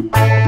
Thank